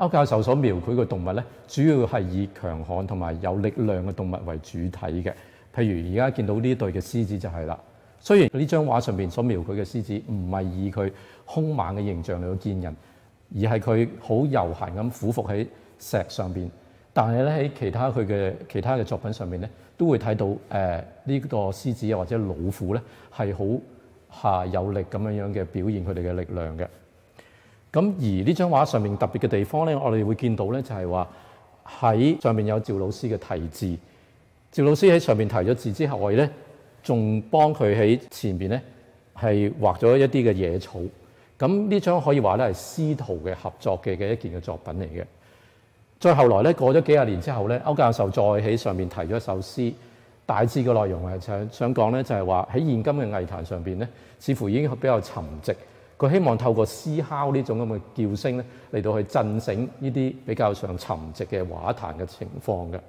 歐教授所描繪嘅動物咧，主要係以強悍同埋有力量嘅動物為主體嘅。譬如而家見到呢對嘅獅子就係啦。雖然呢張畫上面所描繪嘅獅子唔係以佢兇猛嘅形象嚟到見人，而係佢好悠閒咁俯伏喺石上邊。但係咧喺其他佢嘅其他嘅作品上面咧，都會睇到誒呢、呃這個獅子或者老虎咧係好下有力咁樣樣嘅表現佢哋嘅力量嘅。咁而呢張畫上面特別嘅地方咧，我哋會見到咧就係話喺上面有趙老師嘅題字。趙老師喺上面提咗字之後，我哋咧仲幫佢喺前邊咧係畫咗一啲嘅野草。咁呢張可以話咧係師徒嘅合作嘅嘅一件嘅作品嚟嘅。再後來咧過咗幾廿年之後咧，歐教授再喺上面提咗一首詩，大致嘅內容係想想講咧就係話喺現今嘅藝壇上邊咧，似乎已經比較沉寂。佢希望透過思考呢種咁嘅叫聲咧，嚟到去震醒呢啲比較上沉寂嘅畫壇嘅情況嘅。